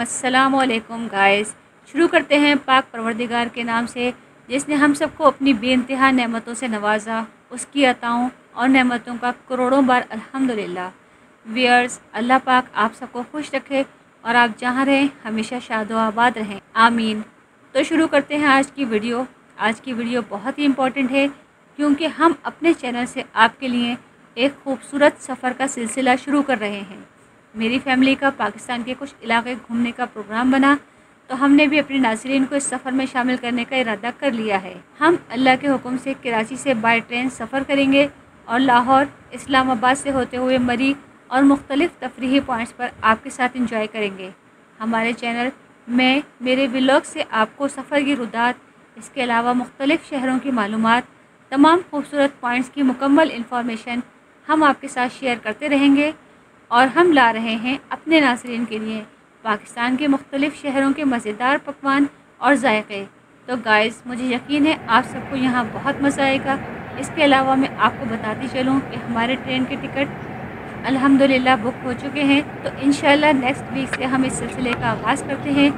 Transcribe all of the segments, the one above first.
अस्सलाम वालेकुम गाइस। शुरू करते हैं पाक परवरदिगार के नाम से, जिसने हम सबको अपनी बेानतहा नेमतों से नवाजा, उसकी अताओं और नेमतों का करोड़ों बार अल्हम्दुलिल्लाह। वियर्स अल्लाह पाक आप सबको खुश रखे और आप जहाँ रहें, हमेशा शाद आबाद रहें। आमीन। तो शुरू करते हैं आज की वीडियो। आज की वीडियो बहुत ही इम्पोर्टेंट है, क्योंकि हम अपने चैनल से आपके लिए एक खूबसूरत सफ़र का सिलसिला शुरू कर रहे हैं। मेरी फैमिली का, पाकिस्तान के कुछ इलाके घूमने का प्रोग्राम बना तो हमने भी अपने नाजरीन को इस सफ़र में शामिल करने का इरादा कर लिया है। हम अल्लाह के हुक्म से कराची से बाई ट्रेन सफ़र करेंगे और लाहौर, इस्लामाबाद से होते हुए मरी और मुख्तलिफ़ तफरी पॉइंट्स पर आपके साथ इंजॉय करेंगे। हमारे चैनल में मेरे ब्लॉग से आपको सफ़र की रुदात, इसके अलावा मुख्तलिफ़ शहरों की मालूम तमाम खूबसूरत पॉइंट्स की मुकम्मल इन्फॉर्मेशन हम आपके साथ शेयर करते रहेंगे। और हम ला रहे हैं अपने नाजरन के लिए पाकिस्तान के मुख्तलिफ़ शहरों के मज़ेदार पकवान और जायक़े। तो गाइस मुझे यकीन है आप सबको यहाँ बहुत मज़ा आएगा। इसके अलावा मैं आपको बताती चलूँ कि हमारे ट्रेन के टिकट अल्हम्दुलिल्लाह बुक हो चुके हैं। तो इन नेक्स्ट वीक से हम इस सिलसिले का आगाज़ करते हैं।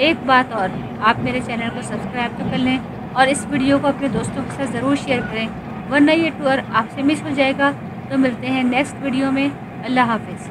एक बात और, आप मेरे चैनल को सब्सक्राइब तो कर लें और इस वीडियो को अपने दोस्तों के साथ ज़रूर शेयर करें, वरना ये टूर आपसे मिस हो जाएगा। तो मिलते हैं नेक्स्ट वीडियो में। अल्लाह हाफिज़